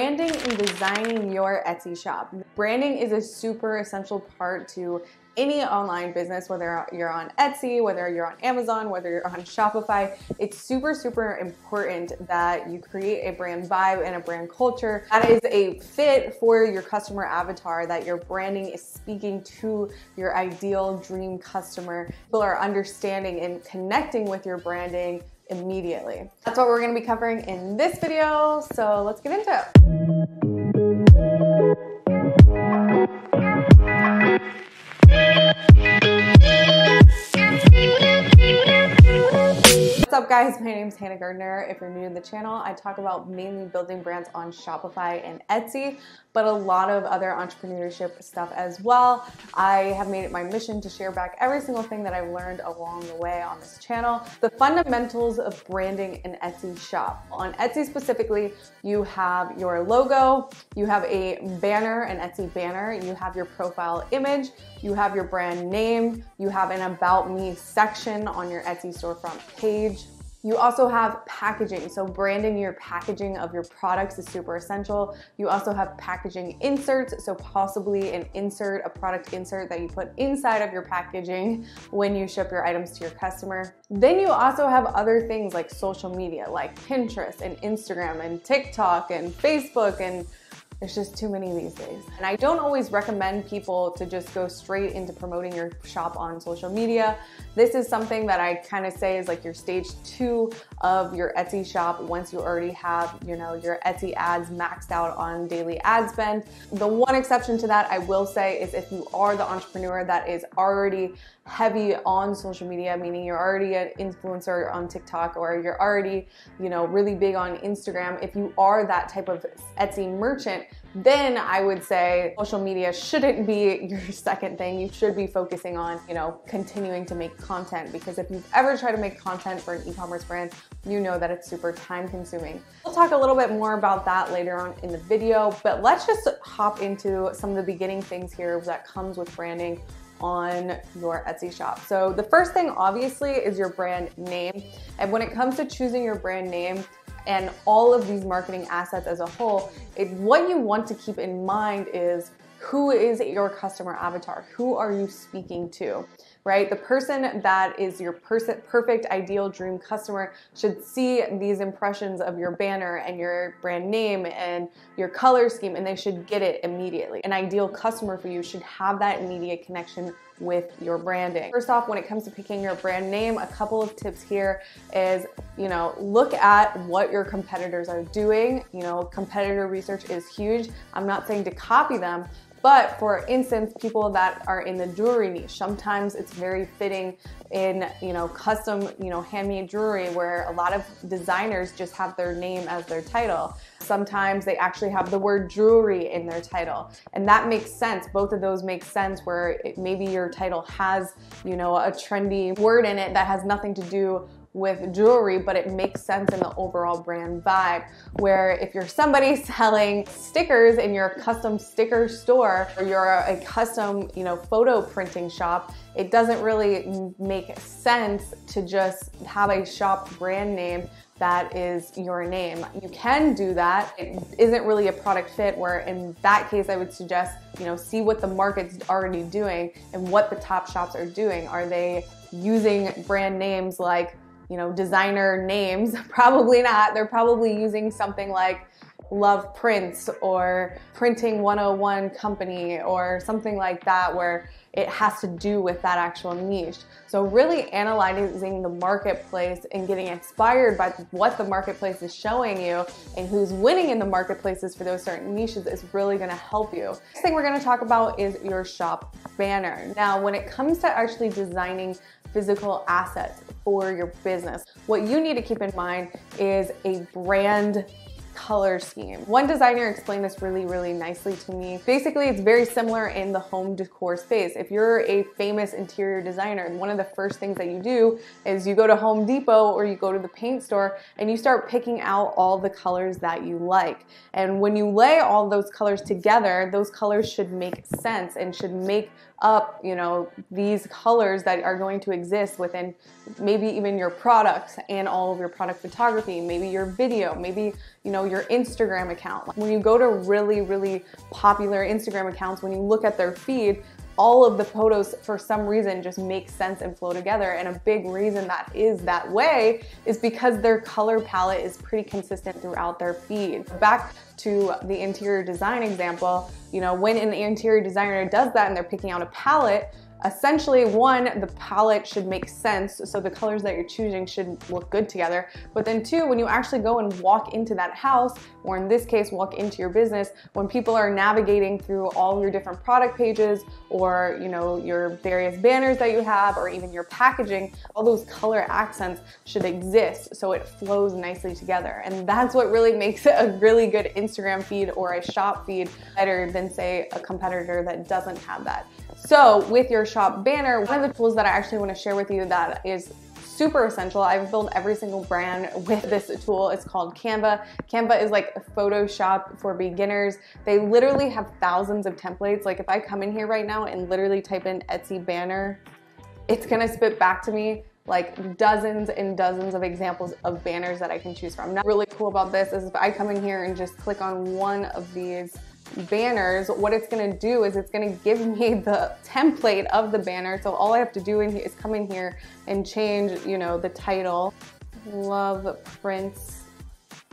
Branding and designing your Etsy shop. Branding is a super essential part to any online business, whether you're on Etsy, whether you're on Amazon, whether you're on Shopify, it's super, super important that you create a brand vibe and a brand culture that is a fit for your customer avatar, that your branding is speaking to your ideal dream customer. People are understanding and connecting with your branding immediately. That's what we're gonna be covering in this video, so let's get into it. Guys, my name is Hannah Gardner. If you're new to the channel, I talk about mainly building brands on Shopify and Etsy, but a lot of other entrepreneurship stuff as well. I have made it my mission to share back every single thing that I've learned along the way on this channel. The fundamentals of branding an Etsy shop. On Etsy specifically, you have your logo, you have a banner, an Etsy banner, you have your profile image, you have your brand name, you have an about me section on your Etsy storefront page, you also have packaging. So branding your packaging of your products is super essential. You also have packaging inserts. So possibly an insert, a product insert that you put inside of your packaging when you ship your items to your customer. Then you also have other things like social media, like Pinterest and Instagram and TikTok and Facebook and there's just too many these days. And I don't always recommend people to just go straight into promoting your shop on social media. This is something that I kind of say is like your stage two of your Etsy shop once you already have, you know, your Etsy ads maxed out on daily ad spend. The one exception to that I will say is if you are the entrepreneur that is already heavy on social media, meaning you're already an influencer on TikTok or you're already, you know, really big on Instagram, if you are that type of Etsy merchant, then I would say social media shouldn't be your second thing. You should be focusing on, you know, continuing to make content because if you've ever tried to make content for an e-commerce brand, you know that it's super time consuming. We'll talk a little bit more about that later on in the video, but let's just hop into some of the beginning things here that comes with branding on your Etsy shop. So the first thing obviously is your brand name. And when it comes to choosing your brand name, and all of these marketing assets as a whole, it, what you want to keep in mind is who is your customer avatar? Who are you speaking to? Right? The person that is your perfect, ideal dream customer should see these impressions of your banner and your brand name and your color scheme, and they should get it immediately. An ideal customer for you should have that immediate connection with your branding. First off, when it comes to picking your brand name, a couple of tips here is, you know, look at what your competitors are doing. You know, competitor research is huge. I'm not saying to copy them, but for instance, people that are in the jewelry niche, sometimes it's very fitting in, you know, custom, you know, handmade jewelry where a lot of designers just have their name as their title. Sometimes they actually have the word jewelry in their title. And that makes sense. Both of those make sense where it, maybe your title has, you know, a trendy word in it that has nothing to do with jewelry, but it makes sense in the overall brand vibe. Where if you're somebody selling stickers in your custom sticker store or you're a custom, you know, photo printing shop, it doesn't really make sense to just have a shop brand name that is your name. You can do that. It isn't really a product fit where in that case I would suggest, you know, see what the market's already doing and what the top shops are doing. Are they using brand names like you know, designer names. Probably not. They're probably using something like Love Prints or Printing 101 Company or something like that where it has to do with that actual niche. So really analyzing the marketplace and getting inspired by what the marketplace is showing you and who's winning in the marketplaces for those certain niches is really gonna help you. Next thing we're gonna talk about is your shop banner. Now, when it comes to actually designing physical assets for your business. What you need to keep in mind is a brand color scheme. One designer explained this really, really nicely to me. Basically, it's very similar in the home decor space. If you're a famous interior designer, one of the first things that you do is you go to Home Depot or you go to the paint store and you start picking out all the colors that you like. And when you lay all those colors together, those colors should make sense and should make up, you know, these colors that are going to exist within maybe even your products and all of your product photography, maybe your video, maybe you know, your Instagram account. When you go to really, really popular Instagram accounts, when you look at their feed, all of the photos for some reason just make sense and flow together. And a big reason that is that way is because their color palette is pretty consistent throughout their feed. Back to the interior design example, you know, when an interior designer does that and they're picking out a palette, Essentially, one, the palette should make sense, so the colors that you're choosing should look good together. But then two, when you actually go and walk into that house, or in this case, walk into your business, when people are navigating through all your different product pages or you know your various banners that you have, or even your packaging, all those color accents should exist so it flows nicely together. And that's what really makes it a really good Instagram feed or a shop feed better than say a competitor that doesn't have that. So with your shop banner, one of the tools that I actually wanna share with you that is super essential. I've built every single brand with this tool. It's called Canva. Canva is like Photoshop for beginners. They literally have thousands of templates. Like if I come in here right now and literally type in Etsy banner, it's gonna spit back to me like dozens and dozens of examples of banners that I can choose from. Now, really cool about this is if I come in here and just click on one of these banners, what it's gonna do is it's gonna give me the template of the banner. So all I have to do in here is come in here and change, you know, the title, love prints,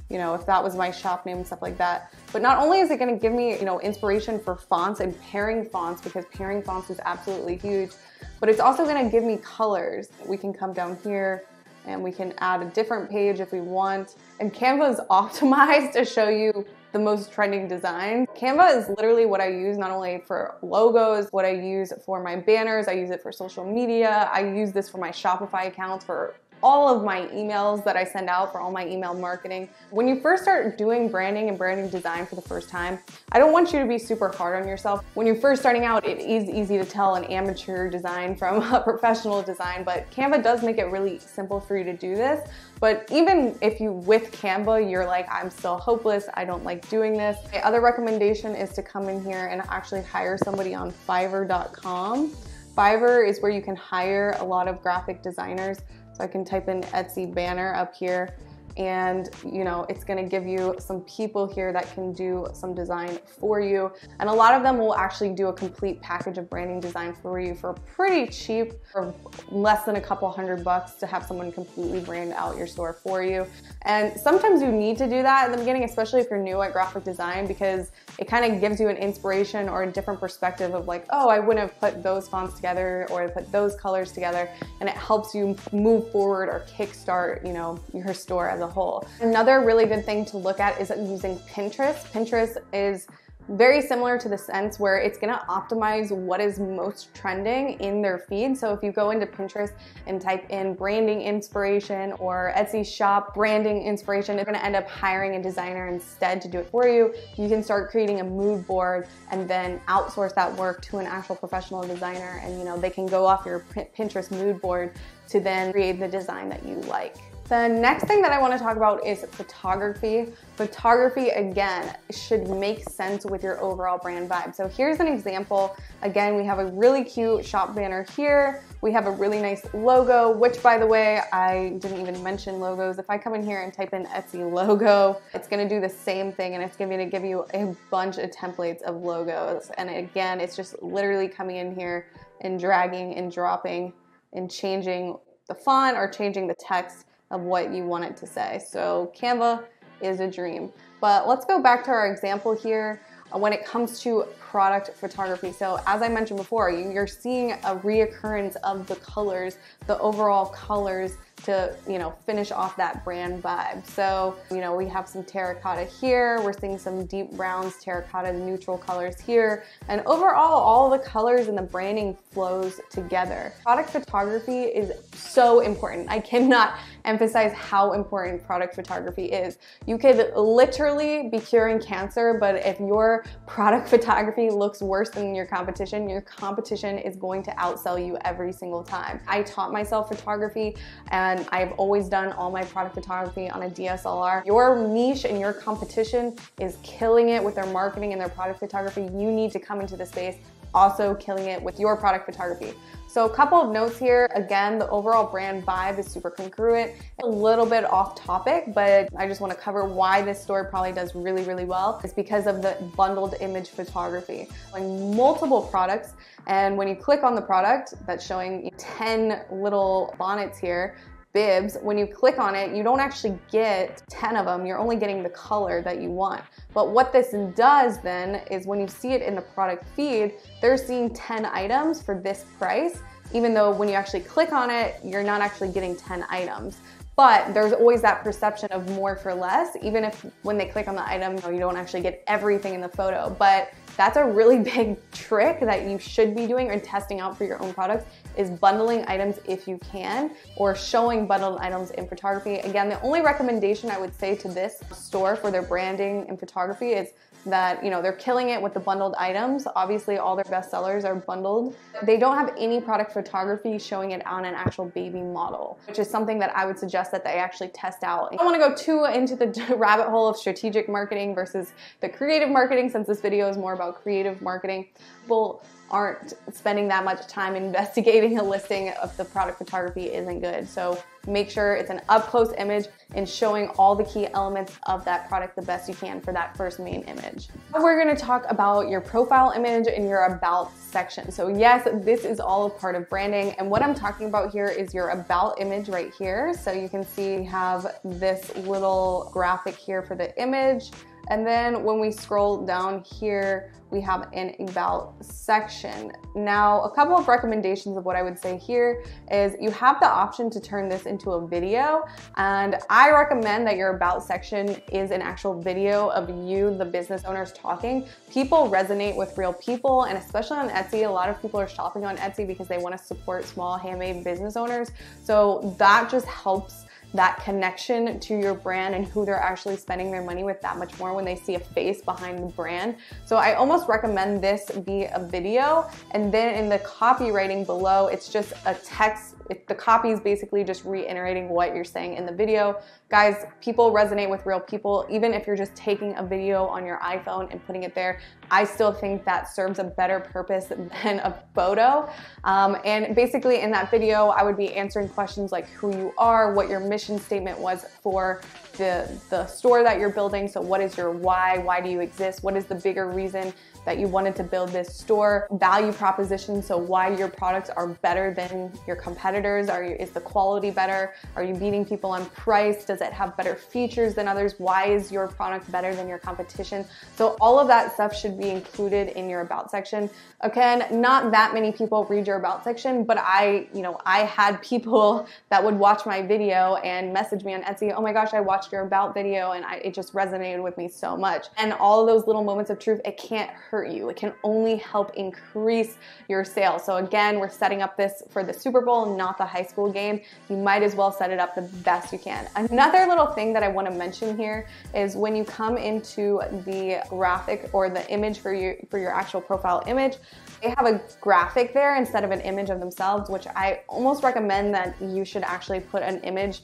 you know, if that was my shop name and stuff like that. But not only is it gonna give me, you know, inspiration for fonts and pairing fonts because pairing fonts is absolutely huge, but it's also gonna give me colors. We can come down here and we can add a different page if we want. And Canva is optimized to show you the most trending designs. Canva is literally what I use not only for logos, what I use for my banners, I use it for social media, I use this for my Shopify accounts for all of my emails that I send out for all my email marketing. When you first start doing branding and branding design for the first time, I don't want you to be super hard on yourself. When you're first starting out, it is easy to tell an amateur design from a professional design, but Canva does make it really simple for you to do this. But even if you, with Canva, you're like, I'm still hopeless, I don't like doing this. My other recommendation is to come in here and actually hire somebody on fiverr.com. Fiverr is where you can hire a lot of graphic designers so I can type in Etsy banner up here and you know it's to give you some people here that can do some design for you. And a lot of them will actually do a complete package of branding design for you for pretty cheap for less than a couple hundred bucks to have someone completely brand out your store for you. And sometimes you need to do that in the beginning especially if you're new at graphic design because it kind of gives you an inspiration or a different perspective of like oh I wouldn't have put those fonts together or put those colors together. And it helps you move forward or kickstart you know your store as a whole. Another really good thing to look at is using Pinterest. Pinterest is very similar to the sense where it's gonna optimize what is most trending in their feed. So if you go into Pinterest and type in branding inspiration or Etsy shop branding inspiration, they're gonna end up hiring a designer instead to do it for you. You can start creating a mood board and then outsource that work to an actual professional designer and you know they can go off your Pinterest mood board to then create the design that you like. The next thing that I wanna talk about is photography. Photography, again, should make sense with your overall brand vibe. So here's an example. Again, we have a really cute shop banner here. We have a really nice logo, which by the way, I didn't even mention logos. If I come in here and type in Etsy logo, it's gonna do the same thing and it's gonna give you a bunch of templates of logos. And again, it's just literally coming in here and dragging and dropping and changing the font or changing the text of what you want it to say. So Canva is a dream. But let's go back to our example here uh, when it comes to product photography. So as I mentioned before, you're seeing a reoccurrence of the colors, the overall colors to, you know, finish off that brand vibe. So, you know, we have some terracotta here. We're seeing some deep browns, terracotta neutral colors here. And overall, all the colors and the branding flows together. Product photography is so important. I cannot emphasize how important product photography is. You could literally be curing cancer, but if your product photography looks worse than your competition, your competition is going to outsell you every single time. I taught myself photography and I've always done all my product photography on a DSLR. Your niche and your competition is killing it with their marketing and their product photography. You need to come into the space also killing it with your product photography. So a couple of notes here. Again, the overall brand vibe is super congruent, a little bit off topic, but I just wanna cover why this store probably does really, really well. It's because of the bundled image photography. Like multiple products, and when you click on the product that's showing 10 little bonnets here, bibs, when you click on it, you don't actually get 10 of them. You're only getting the color that you want. But what this does then is when you see it in the product feed, they're seeing 10 items for this price, even though when you actually click on it, you're not actually getting 10 items. But there's always that perception of more for less, even if when they click on the item, you don't actually get everything in the photo. But that's a really big trick that you should be doing or testing out for your own products is bundling items if you can or showing bundled items in photography. Again, the only recommendation I would say to this store for their branding and photography is that you know they're killing it with the bundled items. Obviously, all their best sellers are bundled. They don't have any product photography showing it on an actual baby model, which is something that I would suggest that they actually test out. I don't want to go too into the rabbit hole of strategic marketing versus the creative marketing since this video is more about creative marketing. People aren't spending that much time investigating a listing of the product photography isn't good. So make sure it's an up close image and showing all the key elements of that product the best you can for that first main image. We're gonna talk about your profile image and your about section. So yes, this is all a part of branding. And what I'm talking about here is your about image right here. So you can see we have this little graphic here for the image. And then when we scroll down here, we have an about section. Now, a couple of recommendations of what I would say here is you have the option to turn this into a video. And I recommend that your about section is an actual video of you, the business owners talking. People resonate with real people. And especially on Etsy, a lot of people are shopping on Etsy because they want to support small handmade business owners. So that just helps that connection to your brand and who they're actually spending their money with that much more when they see a face behind the brand. So I almost recommend this be a video and then in the copywriting below, it's just a text it, the copy is basically just reiterating what you're saying in the video. Guys, people resonate with real people. Even if you're just taking a video on your iPhone and putting it there, I still think that serves a better purpose than a photo. Um, and basically in that video, I would be answering questions like who you are, what your mission statement was for the, the store that you're building. So what is your why? Why do you exist? What is the bigger reason that you wanted to build this store? Value proposition. So why your products are better than your competitors? Are you, is the quality better? Are you beating people on price? Does it have better features than others? Why is your product better than your competition? So all of that stuff should be included in your about section. Again, not that many people read your about section, but I, you know, I had people that would watch my video and message me on Etsy, oh my gosh, I watched watched your about video and I, it just resonated with me so much. And all of those little moments of truth, it can't hurt you. It can only help increase your sales. So again, we're setting up this for the Super Bowl, not the high school game. You might as well set it up the best you can. Another little thing that I want to mention here is when you come into the graphic or the image for your for your actual profile image, they have a graphic there instead of an image of themselves, which I almost recommend that you should actually put an image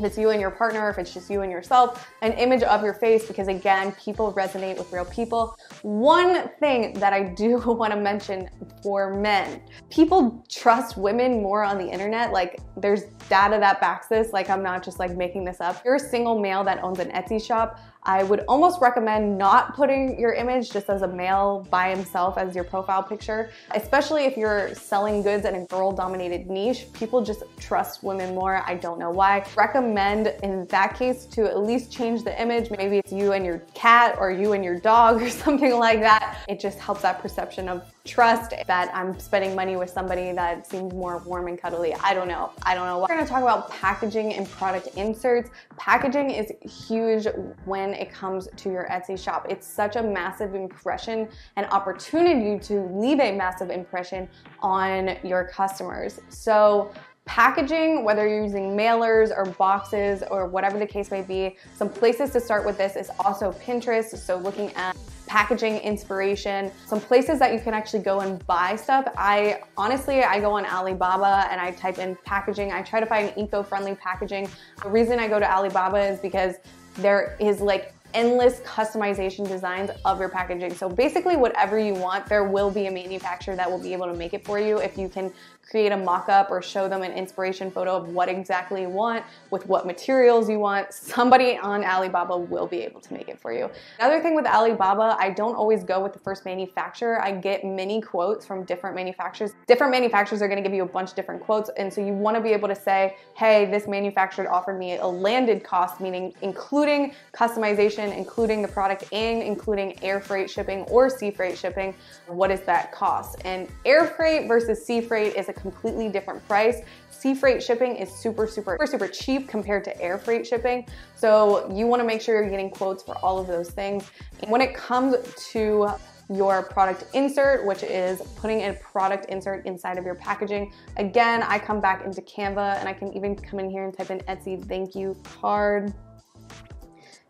if it's you and your partner, if it's just you and yourself, an image of your face because again, people resonate with real people. One thing that I do want to mention for men, people trust women more on the internet. Like there's data that backs this. Like I'm not just like making this up. If you're a single male that owns an Etsy shop, I would almost recommend not putting your image just as a male by himself as your profile picture, especially if you're selling goods in a girl dominated niche. People just trust women more. I don't know why. Recommend in that case to at least change the image. Maybe it's you and your cat or you and your dog or something like that. It just helps that perception of trust that I'm spending money with somebody that seems more warm and cuddly. I don't know. I don't know. We're gonna talk about packaging and product inserts. Packaging is huge when it comes to your Etsy shop. It's such a massive impression and opportunity to leave a massive impression on your customers. So packaging, whether you're using mailers or boxes or whatever the case may be, some places to start with this is also Pinterest. So looking at packaging inspiration, some places that you can actually go and buy stuff. I honestly, I go on Alibaba and I type in packaging. I try to find eco-friendly packaging. The reason I go to Alibaba is because there is like endless customization designs of your packaging. So basically whatever you want, there will be a manufacturer that will be able to make it for you if you can create a mock-up or show them an inspiration photo of what exactly you want with what materials you want. Somebody on Alibaba will be able to make it for you. Another thing with Alibaba, I don't always go with the first manufacturer. I get many quotes from different manufacturers. Different manufacturers are gonna give you a bunch of different quotes and so you wanna be able to say, hey, this manufacturer offered me a landed cost, meaning including customization, including the product and including air freight shipping or sea freight shipping. What is that cost? And air freight versus sea freight is a completely different price. Sea freight shipping is super, super, super, cheap compared to air freight shipping. So you wanna make sure you're getting quotes for all of those things. When it comes to your product insert, which is putting a product insert inside of your packaging. Again, I come back into Canva and I can even come in here and type in Etsy thank you card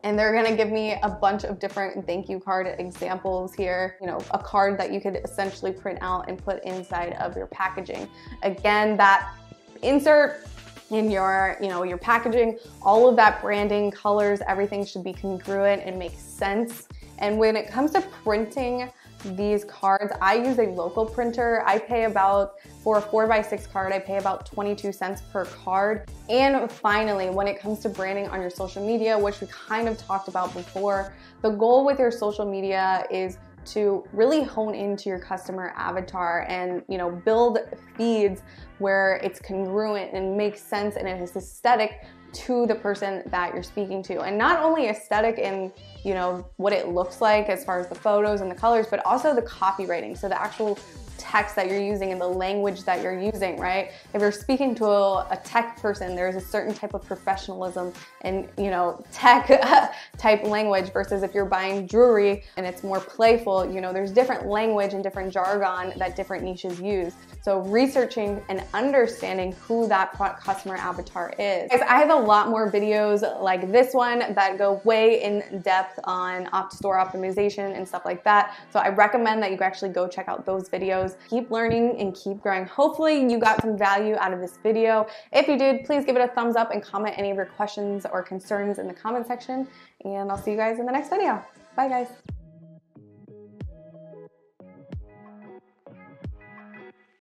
and they're gonna give me a bunch of different thank you card examples here. You know, a card that you could essentially print out and put inside of your packaging. Again, that insert in your, you know, your packaging, all of that branding, colors, everything should be congruent and make sense. And when it comes to printing these cards. I use a local printer. I pay about, for a four by six card, I pay about 22 cents per card. And finally, when it comes to branding on your social media, which we kind of talked about before, the goal with your social media is to really hone into your customer avatar and you know build feeds where it's congruent and makes sense and it is aesthetic to the person that you're speaking to and not only aesthetic in you know, what it looks like as far as the photos and the colors, but also the copywriting. So the actual text that you're using and the language that you're using, right? If you're speaking to a, a tech person, there's a certain type of professionalism and, you know, tech type language versus if you're buying jewelry and it's more playful, you know, there's different language and different jargon that different niches use. So researching and understanding who that customer avatar is. Guys, I have a lot more videos like this one that go way in depth on op store optimization and stuff like that. So I recommend that you actually go check out those videos. Keep learning and keep growing. Hopefully you got some value out of this video. If you did, please give it a thumbs up and comment any of your questions or concerns in the comment section. And I'll see you guys in the next video. Bye guys.